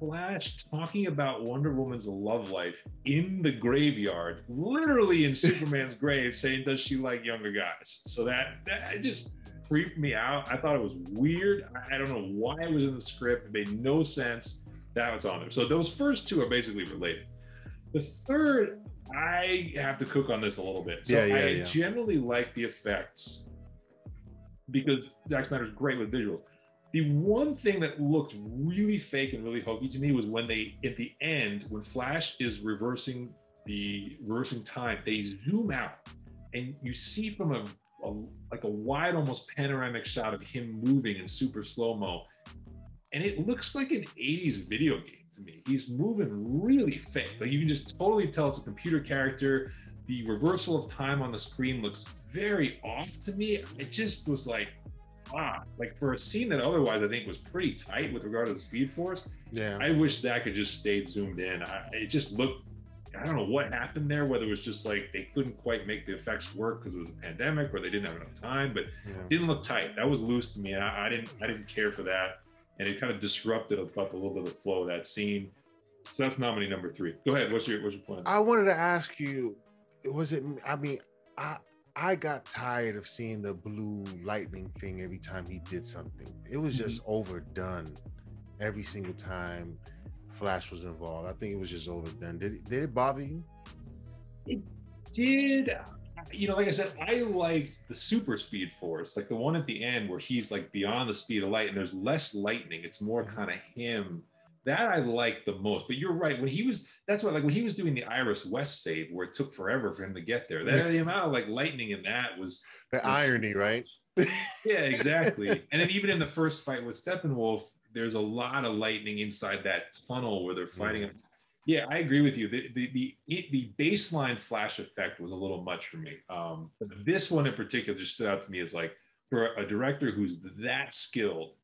Flash talking about Wonder Woman's love life in the graveyard, literally in Superman's grave, saying, "Does she like younger guys?" So that that just creeped me out. I thought it was weird. I, I don't know why it was in the script. It made no sense. That was on there. So those first two are basically related. The third, I have to cook on this a little bit. So yeah, yeah, I yeah. generally like the effects because Zack Snyder's great with visuals. The one thing that looked really fake and really hokey to me was when they, at the end, when Flash is reversing the reversing time, they zoom out and you see from a, a like a wide, almost panoramic shot of him moving in super slow mo, and it looks like an '80s video game to me. He's moving really fake. Like you can just totally tell it's a computer character. The reversal of time on the screen looks very off to me. It just was like, ah, like for a scene that otherwise I think was pretty tight with regard to the Speed Force. Yeah, I wish that could just stayed zoomed in. I, it just looked. I don't know what happened there. Whether it was just like they couldn't quite make the effects work because it was a pandemic, or they didn't have enough time, but yeah. it didn't look tight. That was loose to me. I, I didn't. I didn't care for that, and it kind of disrupted about a little bit of the flow of that scene. So that's nominee number three. Go ahead. What's your What's your point? I wanted to ask you. Was it? I mean, I I got tired of seeing the blue lightning thing every time he did something. It was just mm-hmm. overdone every single time Flash was involved. I think it was just overdone. Did it, did it bother you? It did. you know, like I said, I liked the super speed force, like the one at the end where he's like beyond the speed of light and there's less lightning. It's more Mm-hmm. kind of him. That I like the most. But you're right. When he was, that's what, like when he was doing the Iris West save, where it took forever for him to get there. That, the amount of like lightning in that was The irony, right? yeah, exactly. and then even in the first fight with Steppenwolf, there's a lot of lightning inside that tunnel where they're fighting. Yeah. Yeah, I agree with you. The the the, the baseline flash effect was a little much for me. Um, this one in particular just stood out to me as like for a director who's that skilled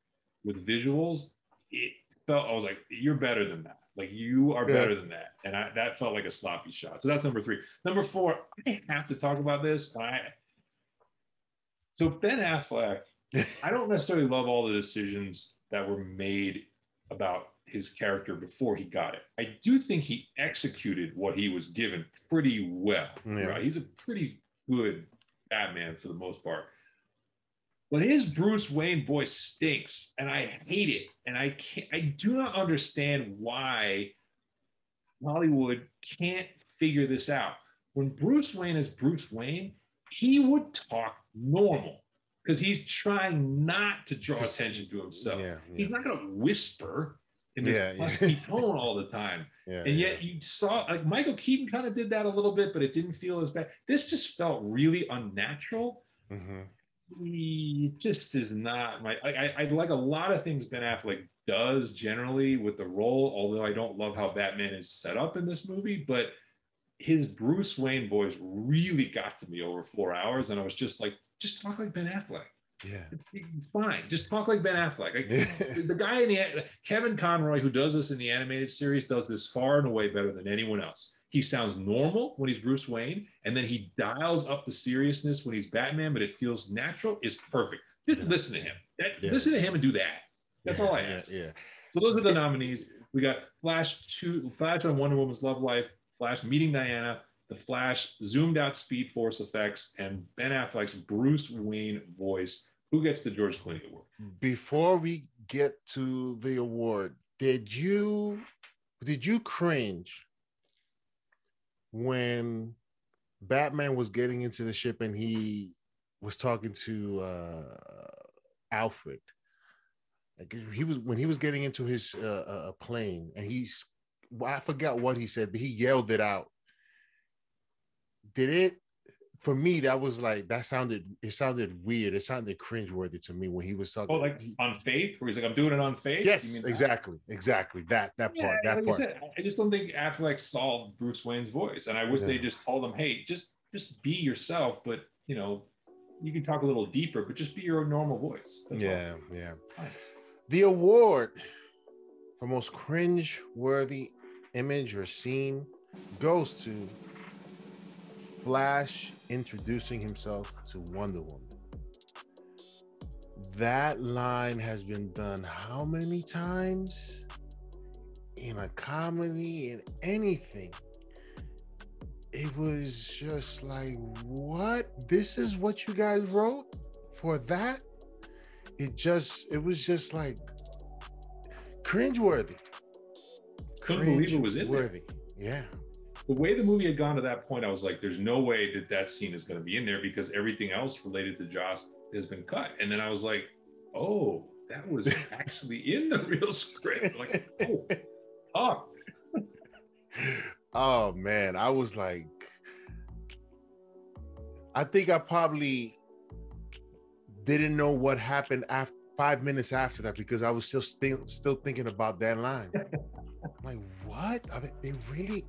with visuals, it felt I was like, you're better than that. Like you are better than that, and I, that felt like a sloppy shot. So that's number three. Number four, I have to talk about this. I so Ben Affleck, I don't necessarily love all the decisions that were made about his character before he got it. I do think he executed what he was given pretty well. Yeah. Right? He's a pretty good Batman for the most part. But his Bruce Wayne voice stinks, and I hate it. And I can't. I do not understand why Hollywood can't figure this out. When Bruce Wayne is Bruce Wayne, he would talk normal because he's trying not to draw attention to himself. yeah, He's not going to whisper in this Yeah, yeah. husky tone all the time. yeah, And yeah. yet you saw like Michael Keaton kind of did that a little bit, but it didn't feel as bad. This just felt really unnatural. Mhm. He just is not my. I, I, I like a lot of things Ben Affleck does generally with the role, although I don't love how Batman is set up in this movie. But his Bruce Wayne voice really got to me over four hours, and I was just like, just talk like Ben Affleck. yeah. It's fine. Just talk like Ben Affleck. Like, Yeah. the guy in the Kevin Conroy who does this in the animated series does this far and away better than anyone else. He sounds normal when he's Bruce Wayne, and then he dials up the seriousness when he's Batman, but it feels natural. Is perfect. Just Yeah. listen to him. That- Yeah. Listen to him and do that. That's all I yeah, have. Yeah. So those are the nominees. We got Flash two, Flash on Wonder Woman's Love Life, Flash meeting Diana, the Flash zoomed out Speed Force effects, and Ben Affleck's Bruce Wayne voice. Who gets the George Clooney award? Before we get to the award, did you did you cringe when Batman was getting into the ship and he was talking to uh Alfred? Like he was when he was getting into his uh, uh, plane and he's well, I forgot what he said, but he yelled it out. Did it for me? That was like that sounded. It sounded weird. It sounded cringeworthy to me when he was talking. Oh, like he- on faith, where he's like, "I'm doing it on faith." Yes, mean that? exactly, exactly. That that Yeah, part. That like part. I said, I- just don't think Affleck solved Bruce Wayne's voice, and I wish they just told him, "Hey, just just be yourself," but you know, you can talk a little deeper, but just be your normal voice. That's all. yeah, yeah. Fine. The award for most cringe-worthy image or scene goes to Flash introducing himself to Wonder Woman. That line has been done how many times in a comedy in anything? It was just like, what? This is what you guys wrote for that? It just, it was just like cringeworthy. Couldn't believe it was in there. Yeah. The way the movie had gone to that point, I was like, "There's no way that that scene is going to be in there because everything else related to Joss has been cut." And then I was like, "Oh, that was actually in the real script." Like, oh, oh, oh man, I was like, I think I probably didn't know what happened after five minutes after that because I was still still still thinking about that line. I'm like, what? They, they really?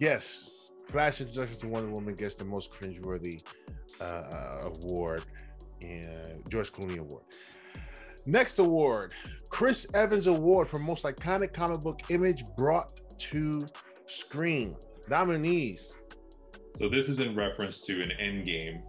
Yes, Flash introduction to Wonder Woman gets the most cringeworthy uh, uh, award, and George Clooney award. Next award, Chris Evans Award for most iconic comic book image brought to screen. Nominees. So this is in reference to an Endgame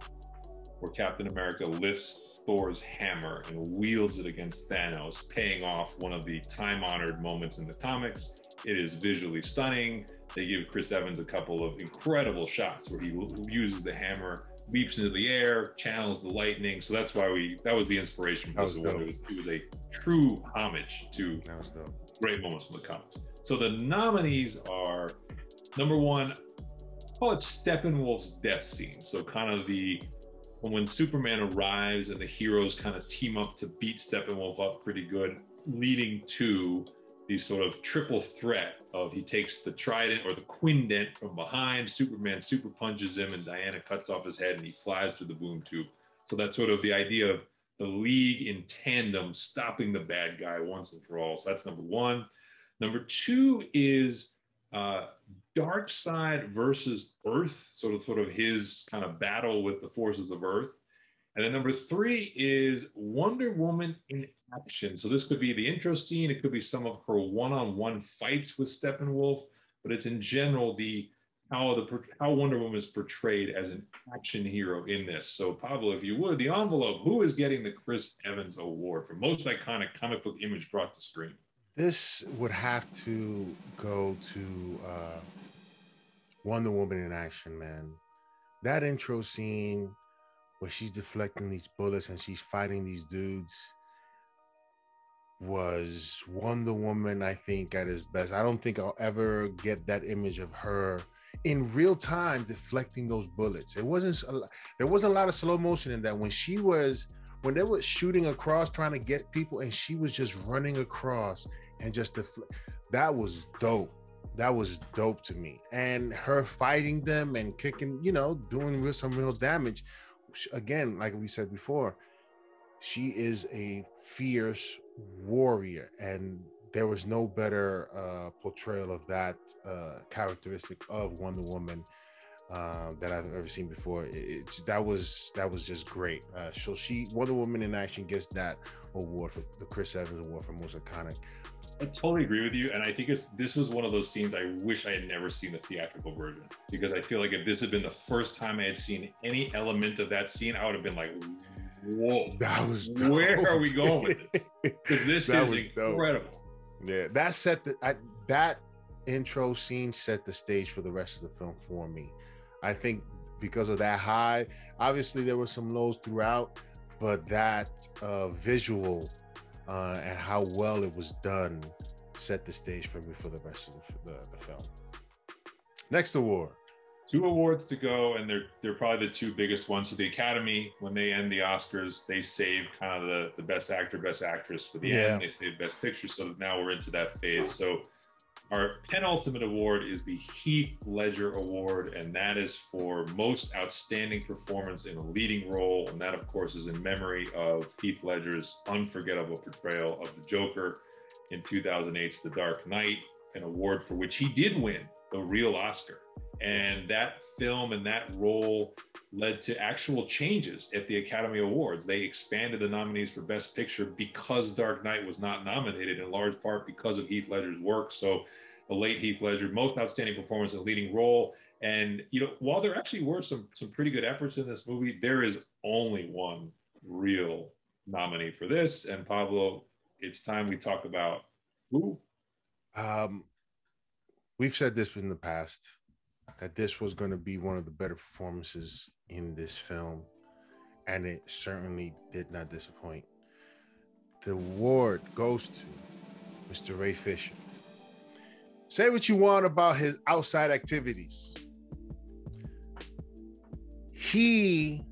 where Captain America lifts Thor's hammer and wields it against Thanos, paying off one of the time-honored moments in the comics. It is visually stunning. They give Chris Evans a couple of incredible shots where he uses the hammer, leaps into the air, channels the lightning. So that's why we that was the inspiration for this was award. It was, it was a true homage to dope. great moments from the comics. So the nominees are number one, call it Steppenwolf's death scene. So kind of the when Superman arrives and the heroes kind of team up to beat Steppenwolf up pretty good, leading to the sort of triple threat of he takes the trident or the quindent from behind, Superman super punches him, and Diana cuts off his head and he flies through the boom tube. So that's sort of the idea of the league in tandem stopping the bad guy once and for all. So that's number one. Number two is uh, Darkseid versus Earth, sort of sort of his kind of battle with the forces of Earth. And then number three is Wonder Woman in action. So this could be the intro scene. It could be some of her one-on-one fights with Steppenwolf, but it's in general the how the how Wonder Woman is portrayed as an action hero in this. So Pablo, if you would, the envelope. Who is getting the Chris Evans Award for most iconic comic book image brought to screen? This would have to go to uh, Wonder Woman in action, man. That intro scene where she's deflecting these bullets and she's fighting these dudes was Wonder Woman, I think, at his best. I don't think I'll ever get that image of her in real time deflecting those bullets. It wasn't there wasn't a lot of slow motion in that when she was when they were shooting across trying to get people and she was just running across and just defl- that was dope. That was dope to me. And her fighting them and kicking, you know, doing real some real damage. Again, like we said before, she is a fierce warrior and there was no better uh, portrayal of that uh, characteristic of Wonder Woman uh, that I've ever seen before. It's that was that was just great. Uh, so she Wonder Woman in action gets that award for the Chris Evans Award for most iconic. I totally agree with you, and I think it's this was one of those scenes I wish I had never seen the theatrical version because I feel like if this had been the first time I had seen any element of that scene, I would have been like, "Whoa, that was where are we going with this?" Because this is incredible. Dope. Yeah, that set the I, that intro scene set the stage for the rest of the film for me. I think because of that high, obviously there were some lows throughout, but that uh, visual uh, and how well it was done set the stage for me for the rest of the, the, the film. Next award two awards to go, and they're they're probably the two biggest ones. So the Academy, when they end the Oscars, they save kind of the the best actor, best actress for the yeah. end. They save best picture. So now we're into that phase. So our penultimate award is the Heath Ledger Award, and that is for most outstanding performance in a leading role. And that, of course, is in memory of Heath Ledger's unforgettable portrayal of the Joker in 2008's The Dark Knight, an award for which he did win the real Oscar. And that film and that role led to actual changes at the Academy Awards. They expanded the nominees for Best Picture because Dark Knight was not nominated, in large part because of Heath Ledger's work. So, the late Heath Ledger, most outstanding performance in a leading role. And you know, while there actually were some some pretty good efforts in this movie, there is only one real nominee for this. And Pablo, it's time we talk about who. Um, we've said this in the past that this was going to be one of the better performances in this film, and it certainly did not disappoint. The award goes to Mr. Ray Fisher. Say what you want about his outside activities. He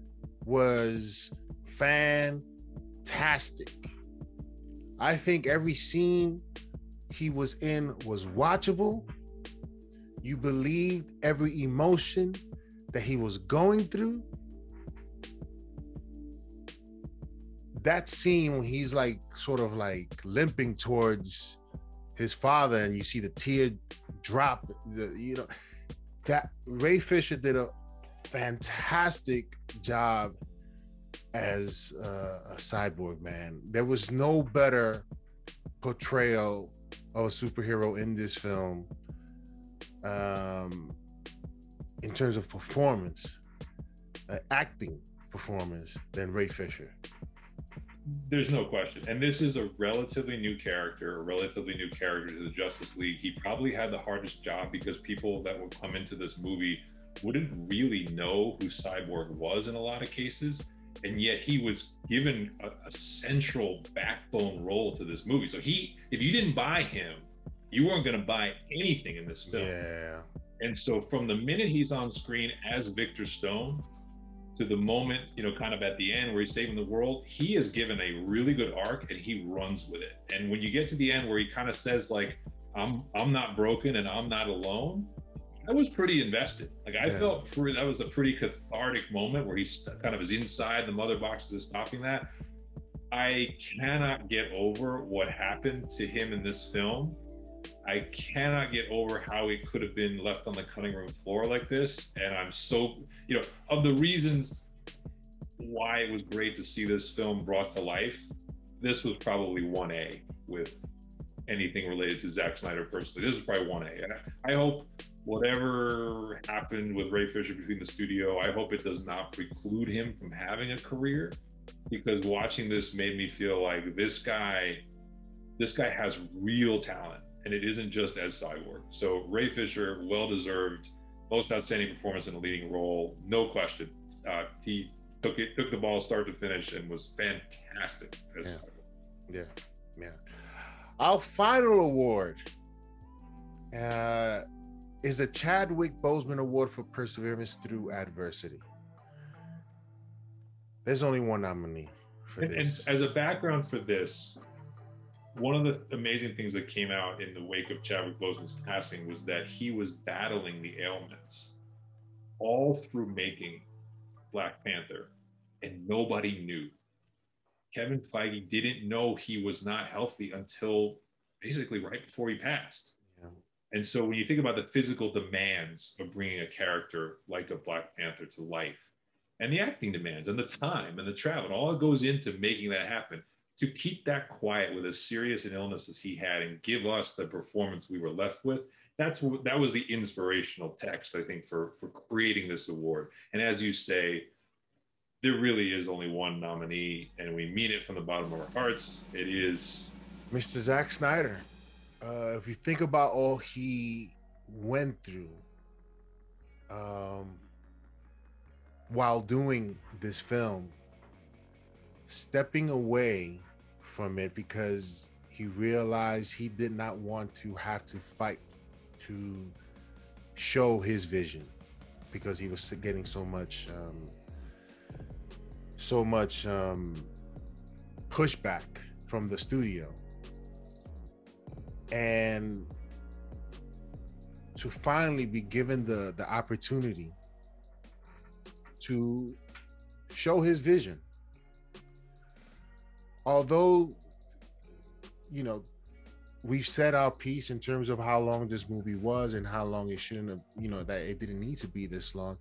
was fantastic. I think every scene he was in was watchable you believed every emotion that he was going through. That scene when he's like sort of like limping towards his father and you see the tear drop, the, you know, that Ray Fisher did a fantastic job as uh, a cyborg man. There was no better portrayal of a superhero in this film um, in terms of performance, uh, acting performance, than Ray Fisher. There's no question. And this is a relatively new character, a relatively new character to the Justice League. He probably had the hardest job because people that would come into this movie wouldn't really know who Cyborg was in a lot of cases. And yet he was given a, a central backbone role to this movie. So he, if you didn't buy him, you weren't going to buy anything in this film. Yeah. And so from the minute he's on screen as Victor Stone to the moment, you know, kind of at the end where he's saving the world, he is given a really good arc and he runs with it. And when you get to the end where he kind of says like, I'm I'm not broken and I'm not alone, I was pretty invested. Like I yeah. felt pretty, that was a pretty cathartic moment where he's kind of is inside the mother boxes is stopping that. I cannot get over what happened to him in this film. I cannot get over how it could have been left on the cutting room floor like this. And I'm so, you know, of the reasons why it was great to see this film brought to life, this was probably 1A with anything related to Zack Snyder personally. This is probably 1A. And I hope whatever happened with Ray Fisher between the studio, I hope it does not preclude him from having a career because watching this made me feel like this guy this guy has real talent and it isn't just as cyborg. So Ray Fisher, well deserved, most outstanding performance in a leading role, no question. Uh, he took it, took the ball start to finish, and was fantastic as yeah. yeah, yeah. Our final award uh, is the Chadwick Boseman Award for Perseverance Through Adversity. There's only one nominee for and, this. And as a background for this, one of the amazing things that came out in the wake of Chadwick Boseman's passing was that he was battling the ailments all through making Black Panther, and nobody knew. Kevin Feige didn't know he was not healthy until basically right before he passed. Yeah. And so when you think about the physical demands of bringing a character like a Black Panther to life, and the acting demands, and the time, and the travel, and all it goes into making that happen, to keep that quiet with as serious an illness as he had and give us the performance we were left with, that's that was the inspirational text, I think, for for creating this award. And as you say, there really is only one nominee, and we mean it from the bottom of our hearts. It is Mr. Zack Snyder. Uh, if you think about all he went through um, while doing this film, stepping away from it because he realized he did not want to have to fight to show his vision because he was getting so much um, so much um, pushback from the studio. And to finally be given the the opportunity to show his vision although you know we've said our piece in terms of how long this movie was and how long it shouldn't have you know that it didn't need to be this long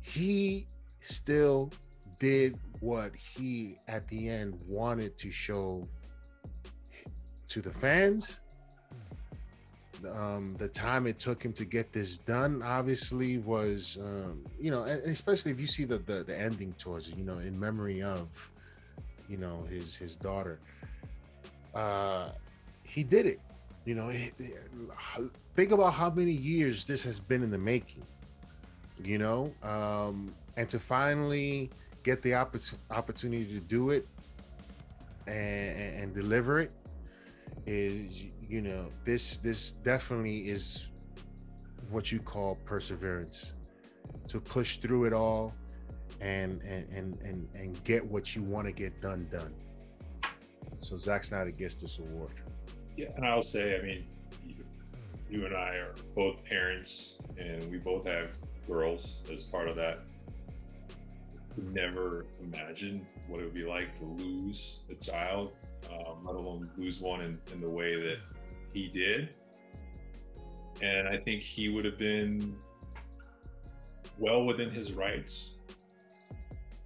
he still did what he at the end wanted to show to the fans. Um, the time it took him to get this done obviously was um, you know especially if you see the, the the ending towards it you know in memory of you know his his daughter. Uh he did it. You know think about how many years this has been in the making you know? Um and to finally get the oppor- opportunity to do it and, and deliver it is you know this this definitely is what you call perseverance. To push through it all and and and and, and get what you want to get done done. So Zack Snyder gets this award. Yeah, and I'll say, I mean, you, you and I are both parents, and we both have girls as part of that. Never imagined what it would be like to lose a child, um, let alone lose one in, in the way that he did. And I think he would have been well within his rights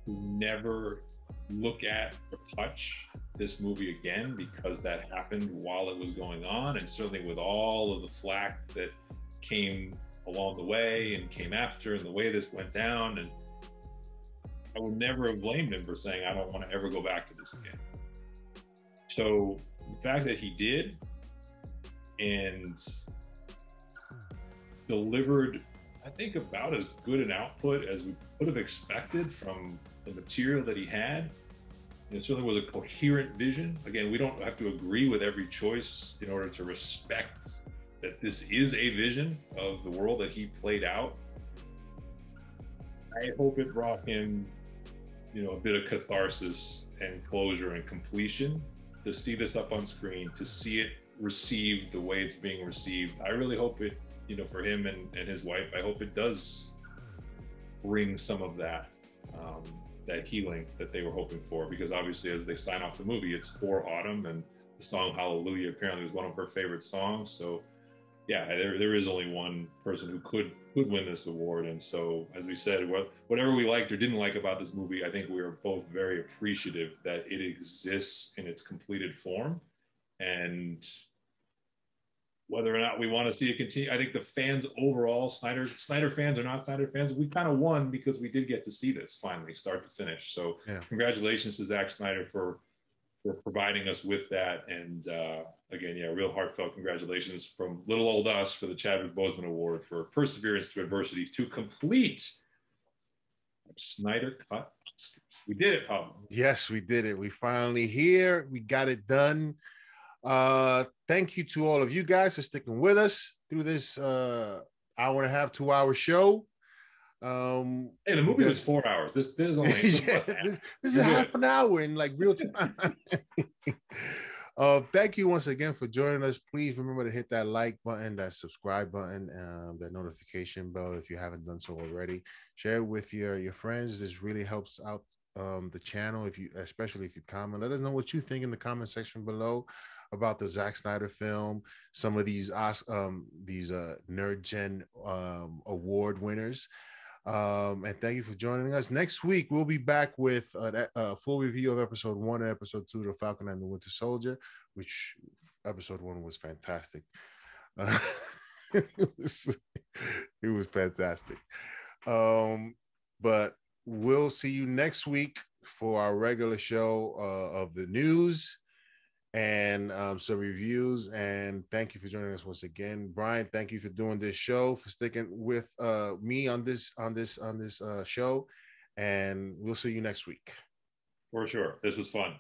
never look at or touch this movie again because that happened while it was going on, and certainly with all of the flack that came along the way and came after, and the way this went down, and I would never have blamed him for saying I don't want to ever go back to this again. So the fact that he did and delivered, I think, about as good an output as we could have expected from the material that he had. It certainly was a coherent vision. Again, we don't have to agree with every choice in order to respect that this is a vision of the world that he played out. I hope it brought him, you know, a bit of catharsis and closure and completion to see this up on screen, to see it received the way it's being received. I really hope it, you know, for him and, and his wife, I hope it does bring some of that um, that healing that they were hoping for. Because obviously, as they sign off the movie, it's for Autumn, and the song Hallelujah apparently was one of her favorite songs. So, yeah, there, there is only one person who could could win this award. And so, as we said, what, whatever we liked or didn't like about this movie, I think we are both very appreciative that it exists in its completed form. And whether or not we want to see it continue. I think the fans overall, Snyder Snyder fans or not Snyder fans, we kind of won because we did get to see this finally, start to finish. So yeah. congratulations to Zack Snyder for for providing us with that. And uh, again, yeah, real heartfelt congratulations from little old us for the Chadwick Boseman Award for perseverance through adversity to complete Snyder cut. We did it, Pablo. Yes, we did it. We finally here. We got it done. Uh, thank you to all of you guys for sticking with us through this uh, hour and a half, two hour show. Um, hey, the movie because, was four hours. This, this is only yeah, this, this is half an hour in like real time. uh, thank you once again for joining us. Please remember to hit that like button, that subscribe button, um, that notification bell if you haven't done so already. Share it with your your friends. This really helps out um, the channel. If you, especially if you comment, let us know what you think in the comment section below about the Zack Snyder film, some of these um, these uh, Nerd Gen um, award winners. Um, and thank you for joining us. Next week, we'll be back with a, a full review of episode one and episode two, The Falcon and the Winter Soldier, which episode one was fantastic. Uh, it, was, it was fantastic. Um, but we'll see you next week for our regular show uh, of the news and um, some reviews. And thank you for joining us once again, Brian. Thank you for doing this show, for sticking with uh, me on this on this on this uh, show. And we'll see you next week. For sure, this was fun.